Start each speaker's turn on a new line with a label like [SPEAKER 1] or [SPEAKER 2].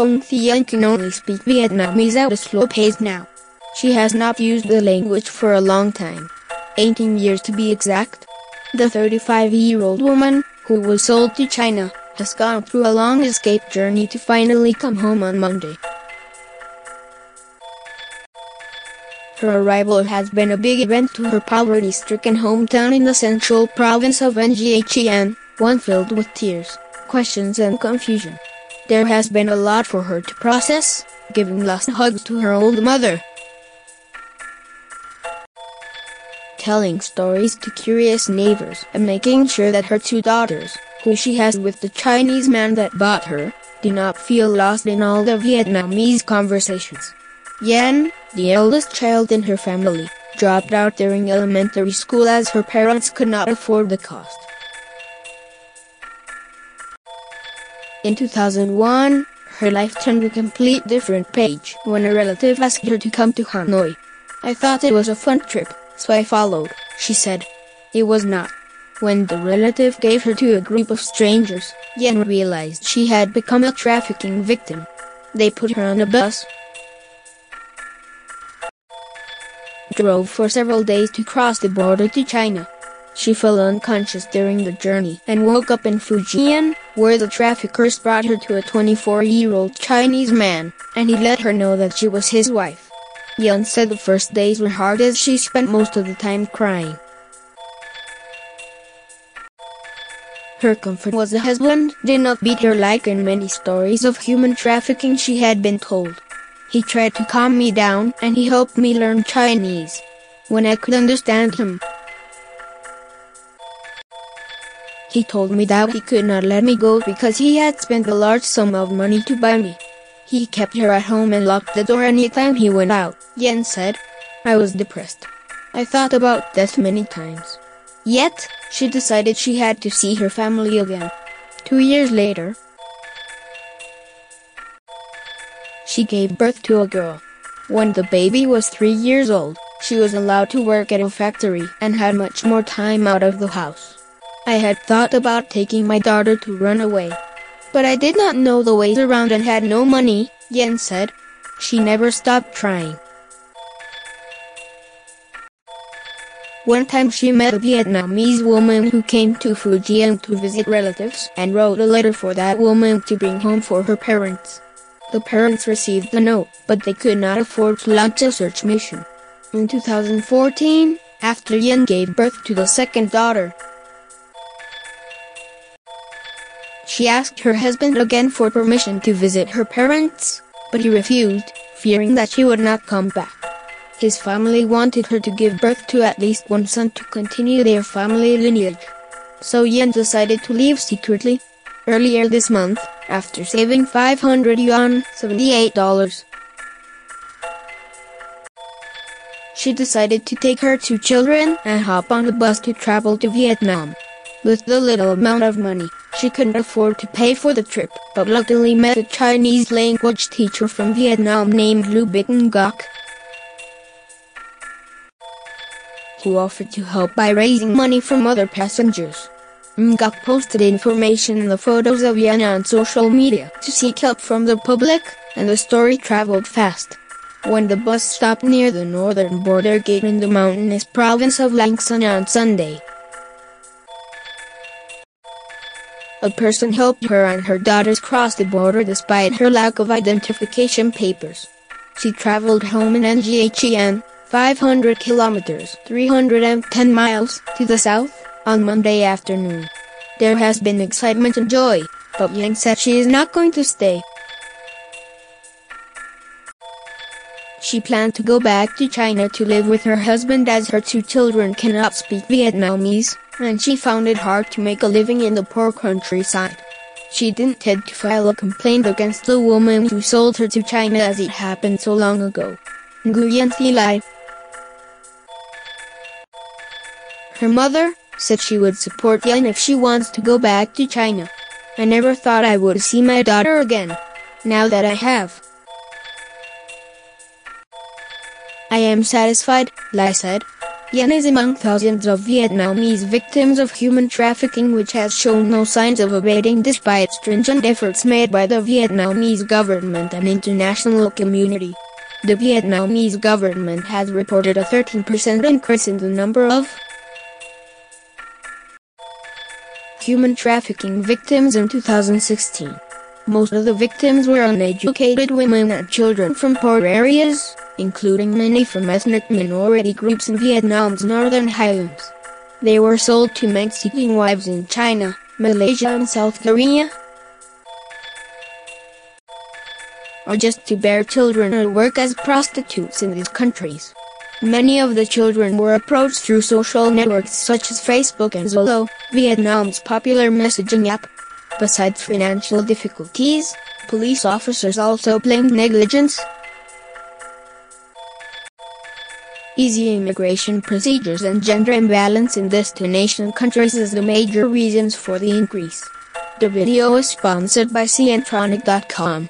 [SPEAKER 1] Hoang Thi Yen can only speak Vietnamese at a slow pace now. She has not used the language for a long time. 18 years to be exact. The 35-year-old woman, who was sold to China, has gone through a long escape journey to finally come home on Monday. Her arrival has been a big event to her poverty-stricken hometown in the central province of Nghe An one filled with tears, questions and confusion. There has been a lot for her to process, giving last hugs to her old mother. Telling stories to curious neighbors and making sure that her two daughters, who she has with the Chinese man that bought her, do not feel lost in all the Vietnamese conversations. Yen, the eldest child in her family, dropped out during elementary school as her parents could not afford the cost. In 2001, her life turned a complete different page when a relative asked her to come to Hanoi. I thought it was a fun trip, so I followed, she said. It was not. When the relative gave her to a group of strangers, Yen realized she had become a trafficking victim. They put her on a bus, drove for several days to cross the border to China. She fell unconscious during the journey and woke up in Fujian, where the traffickers brought her to a 24-year-old Chinese man, and he let her know that she was his wife. Yen said the first days were hard as she spent most of the time crying. Her comfort was the husband did not beat her like in many stories of human trafficking she had been told. He tried to calm me down and he helped me learn Chinese. When I could understand him, he told me that he could not let me go because he had spent a large sum of money to buy me. He kept her at home and locked the door anytime he went out, Yen said. I was depressed. I thought about death many times. Yet, she decided she had to see her family again. Two years later, she gave birth to a girl. When the baby was three years old, she was allowed to work at a factory and had much more time out of the house. I had thought about taking my daughter to run away. But I did not know the ways around and had no money, Yen said. She never stopped trying. One time she met a Vietnamese woman who came to Fujian to visit relatives and wrote a letter for that woman to bring home for her parents. The parents received the note, but they could not afford to launch a search mission. In 2014, after Yen gave birth to the second daughter, she asked her husband again for permission to visit her parents, but he refused, fearing that she would not come back. His family wanted her to give birth to at least one son to continue their family lineage. So Yen decided to leave secretly. Earlier this month, after saving 500 yuan, $78. She decided to take her two children and hop on a bus to travel to Vietnam. With the little amount of money, she couldn't afford to pay for the trip, but luckily met a Chinese language teacher from Vietnam named Lu Bich Ngoc, who offered to help by raising money from other passengers. Mm, Ngoc posted information and the photos of Yen on social media to seek help from the public, and the story traveled fast. When the bus stopped near the northern border gate in the mountainous province of Lang Son on Sunday, a person helped her and her daughters cross the border despite her lack of identification papers. She traveled home in Nghe An 500 kilometers 310 miles to the south on Monday afternoon. There has been excitement and joy, but Yen said she is not going to stay. She planned to go back to China to live with her husband as her two children cannot speak Vietnamese, and she found it hard to make a living in the poor countryside. She didn't intend to file a complaint against the woman who sold her to China as it happened so long ago. Nguyen Thi Lai. Her mother, said she would support Yen if she wants to go back to China. I never thought I would see my daughter again. Now that I have. I am satisfied, Lai said. Yen is among thousands of Vietnamese victims of human trafficking which has shown no signs of abating despite stringent efforts made by the Vietnamese government and international community. The Vietnamese government has reported a 13% increase in the number of human trafficking victims in 2016. Most of the victims were uneducated women and children from poor areas, including many from ethnic minority groups in Vietnam's northern highlands. They were sold to men seeking wives in China, Malaysia and South Korea, or just to bear children or work as prostitutes in these countries. Many of the children were approached through social networks such as Facebook and Zalo, Vietnam's popular messaging app. Besides financial difficulties, police officers also blamed negligence, easy immigration procedures and gender imbalance in destination countries as the major reasons for the increase. The video is sponsored by Cientronic.com.